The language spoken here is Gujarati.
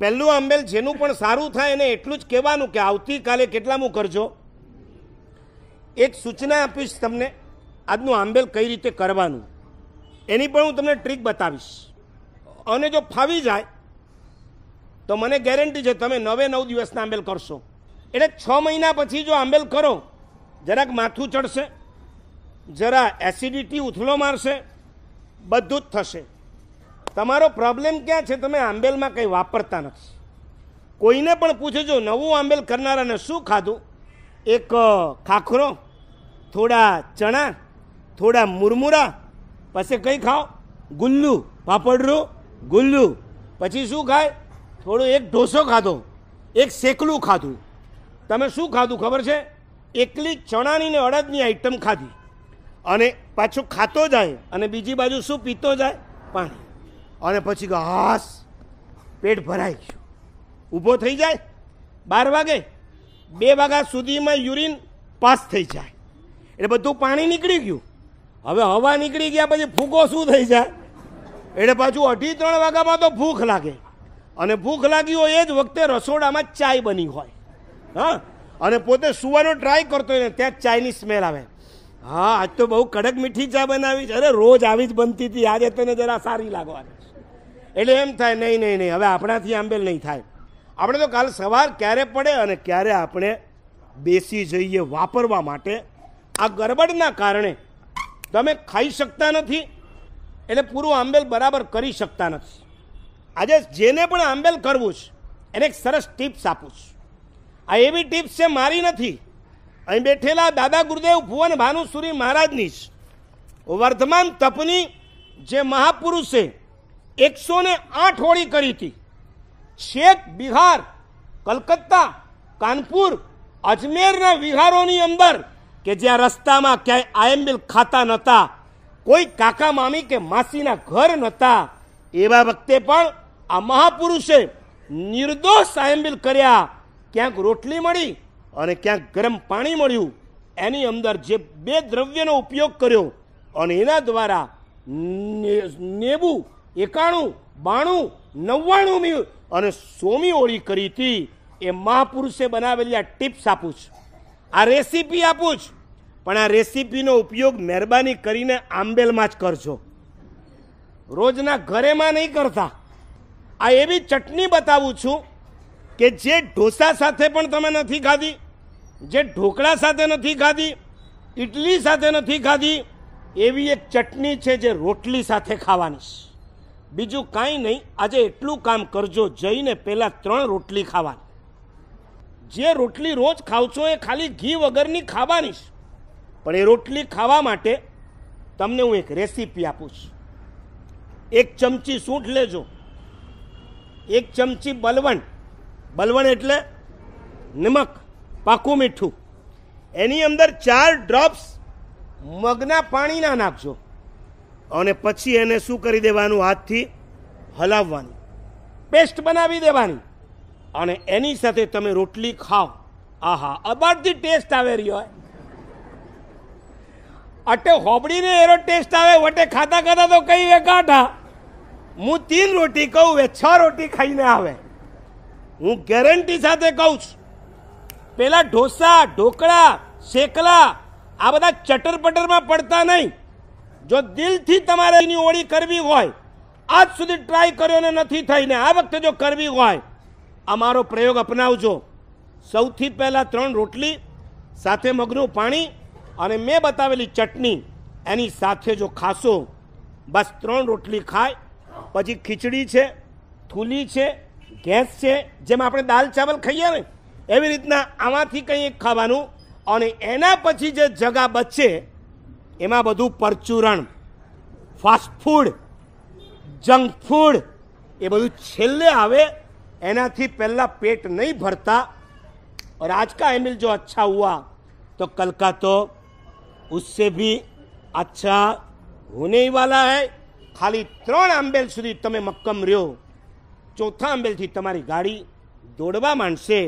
પહેલું આંબેલ જેનું પણ સારું થાય એને એટલું જ કહેવાનું કે આવતીકાલે કેટલામું કરજો. એક સૂચના આપીશ તમને, આજનું આંબેલ કઈ રીતે કરવાનું. એની પણ હું તમને ટ્રીક બતાવીશ. અને જો ફાવી જાય, તો મને ગેરંટી છે તમે નવે નવ દિવસના આંબેલ કરશો. એટલે છ મહિના પછી જો આંબેલ કરો, જરાક માથું ચડશે, જરા એસિડિટી ઉથલો મારશે, બધું જ થશે. તમારો પ્રોબ્લેમ ક્યાં છે? તમે આંબેલમાં કંઈ વાપરતા નથી. કોઈને પણ પૂછજો નવું આંબેલ કરનારાને શું ખાધું? એક ખાખરો, થોડા ચણા, થોડા મુરમુરા, પછી કંઈ ખાઓ? ગુલ્લુ, પાપડરું, ગુલ્લુ. પછી શું ખાય? થોડો એક ઢોસો ખાધો, એક શેકલું ખાધું. તમે શું ખાધું ખબર છે? એકલી ચણાની ને અડદની આઈટમ ખાધી. અને પાછું ખાતો જાય અને બીજી બાજુ શું પીતો જાય? પાણી. અને પછી ઘાસ પેટ ભરાઈ ગયું ઊભો થઈ જાય, બાર વાગે બે વાગ્યા સુધીમાં યુરિન પાસ થઈ જાય. એટલે બધું પાણી નીકળી ગયું. હવે હવા નીકળી ગયા પછી ફૂકો શું થઈ જાય? એટલે પાછું અઢી ત્રણ વાગ્યામાં તો ભૂખ લાગે. અને ભૂખ લાગી હોય એ જ વખતે રસોડામાં ચાય બની હોય. હા? અને પોતે સુવાનો ટ્રાય કરતો હોય ને, ત્યાં ચાયની સ્મેલ આવે. હા, આજ તો બહુ કડક મીઠી ચા બનાવી છે. અરે રોજ આવી જ બનતી હતી. આજે તને જરા સારી લાગવાની. એટલે એમ થાય, નહીં નહીં નહીં, હવે આપણાથી આંબેલ નહીં થાય. આપણે તો કાલ સવાર ક્યારે પડે અને ક્યારે આપણે બેસી જઈએ વાપરવા માટે, આ ગરબડના કારણે તમે ખાઈ શકતા નથી, એટલે પૂરું આંબેલ બરાબર કરી શકતા નથી. આજે જેને પણ આંબેલ કરવું છે, એને એક સરસ ટિપ્સ આપું છું. આ એવી ટિપ્સ છે મારી નથી. અહીં બેઠેલા દાદા ગુરુદેવ ભુવન ભાનુસુરી મહારાજની જ વર્ધમાન તપની જે મહાપુરુષે એકસો ને આઠ હોળી કરી હતી. છેક બિહાર, કલકત્તા, કાનપુર, અજમેરના વિહારોની અંદર કે જ્યાં રસ્તામાં ક્યાંય આયંબિલ ખાતા નહોતા, કોઈ કાકા મામી કે માસીના ઘર નહોતા, એવા વખતે પણ આ મહાપુરુષે નિર્દોષ આયંબિલ કર્યા. ક્યાંક રોટલી મળી અને ક્યાંક ગરમ પાણી મળ્યું. એની અંદર જે બે દ્રવ્યનો ઉપયોગ કર્યો અને એના દ્વારા ને- નેવું એકાણું, બાણું, નવ્વાણું મી અને સોમી ઓળી કરી હતી. એ મહાપુરુષે બનાવેલી આ ટિપ્સ આપું છું. આ રેસીપી આપું છું. પણ આ રેસીપીનો ઉપયોગ મહેરબાની કરીને આંબેલમાં જ કરજો. રોજના ઘરેમાં નહીં કરતા. આ એવી ચટણી બતાવું છું કે જે ઢોસા સાથે પણ તમે નથી ખાધી, જે ઢોકળા સાથે નથી ખાધી ઇડલી સાથે નથી ખાધી, એવી એક ચટણી છે જે રોટલી સાથે ખાવાની છે. બીજું કાંઈ નહીં, આજે એટલું કામ કરજો, જઈને પહેલાં ત્રણ રોટલી ખાવાની જે રોટલી રોજ ખાવ છો એ ખાલી ઘી વગરની ખાવાની છે. પણ એ રોટલી ખાવા માટે તમને હું એક રેસીપી આપું છું. એક ચમચી સૂંઠ લેજો. એક ચમચી બલવણ. બલવણ એટલે નમક, પાકું મીઠું. એની અંદર ચાર ડ્રોપ્સ મગના પાણીના નાખજો. અને પછી એને શું કરી દેવાનું? હાથથી હલાવવાનું. પેસ્ટ બનાવી દેવાની. અને એની સાથે તમે રોટલી ખાઓ આહા, અબારથી ટેસ્ટ આવે રહ્યો હોય અટે હોબડીને એરો ટેસ્ટ આવે, વટે ખાતા ખાતા તો કઈ કાઢા હું તીન રોટી કહું, એ છ રોટી ખાઈને આવે. હું ગેરંટી સાથે કહું છું. પેલા ઢોસા, ઢોકળા, શેકલા, આ બધા ચટર પટરમાં પડતા નહીં. જો દિલથી તમારે એની ઓળી કરવી હોય, આજ સુધી ટ્રાય કર્યો ને નથી થઈ ને આ વખતે જો કરવી હોય અમારો પ્રયોગ અપનાવજો. સૌથી પહેલાં ત્રણ રોટલી, સાથે મગનું પાણી અને મેં બતાવેલી ચટણી, એની સાથે જો ખાશો, બસ ત્રણ રોટલી ખાય. પછી ખીચડી છે, થૂલી છે, ગેસ છે, જેમ આપણે દાલ ચાવલ ખાઈએ ને, એવી રીતના આમાંથી કંઈ ખાવાનું અને એના પછી જે જગા બચે એમાં બધું પરચુરણ ફાસ્ટ ફૂડ જંક ફૂડ એ બધું છેલ્લે આવે એનાથી પહેલાં પેટ નહીં ભરતા और आज का एमिल जो अच्छा हुआ तो कल का तो उससे भी अच्छा होने ही वाला है ખાલી ત્રણ આંબેલ સુધી તમે મક્કમ રહ્યો ચોથા આંબેલથી તમારી ગાડી દોડવા માંડશે